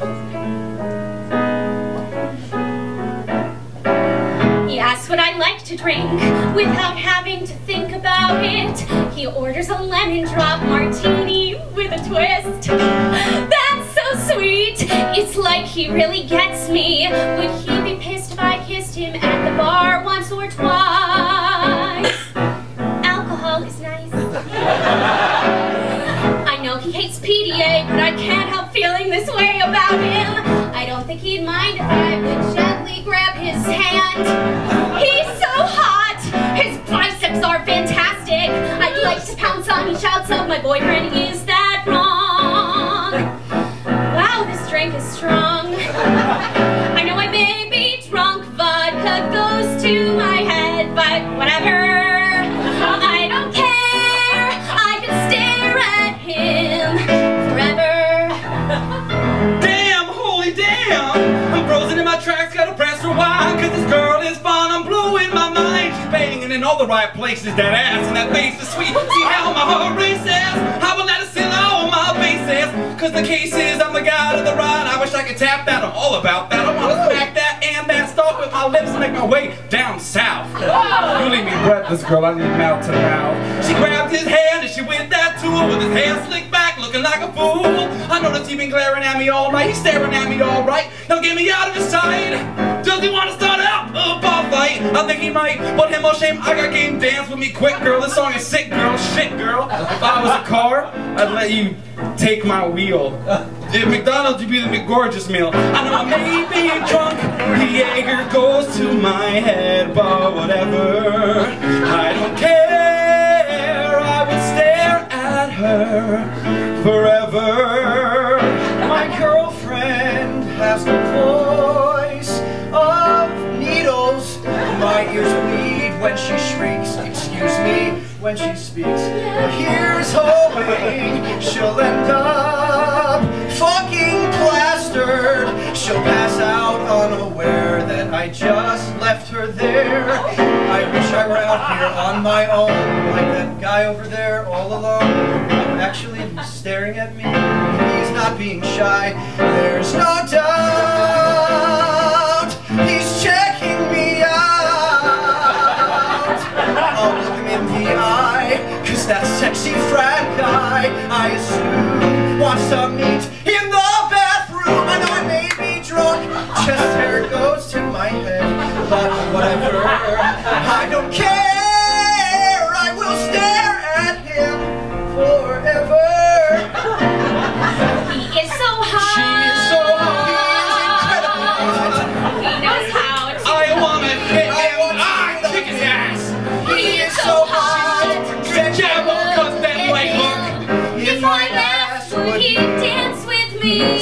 He asks what I like to drink without having to think about it. He orders a lemon drop martini with a twist. That's so sweet. It's like he really gets me. This way about him. I don't think he'd mind if I would gently grab his hand. He's so hot! His biceps are fantastic! I'd like to pounce on each shouts of my boyfriend, is that wrong? Wow, this drink is strong. I know I may be drunk, vodka goes to my head, but whatever. In all the right places, that ass and that face is sweet. See how my heart races? I will let it sit on my bases, cause the case is I'm the god of the ride. I wish I could tap that, I'm all about that. I wanna smack that and that stalk with my lips make my way down south. You leave me breathless, girl, I need mouth to mouth. She grabbed his hand and she went that tool with his hair slicked back, looking like a fool. I noticed he been glaring at me all night, he's staring at me all right. Now get me out of his sight. Does he want to start out fight? I think he might, but him all shame. I got game. Dance with me quick, girl. This song is sick, girl. Shit, girl. If I was a car, I'd let you take my wheel. At McDonald's, you'd be the McGorgeous meal. I know I may be drunk. The Jaeger goes to my head, but whatever. I don't care. I would stare at her forever. My girlfriend has the when she shrieks. Excuse me when she speaks. Here's hoping she'll end up fucking plastered. She'll pass out unaware that I just left her there. I wish I were out here on my own, like that guy over there, all alone. Actually, he's staring at me. He's not being shy. There's no I assume, in the bathroom. I know I drunk, chest hair goes to my head, but whatever. I don't care. He dance with me?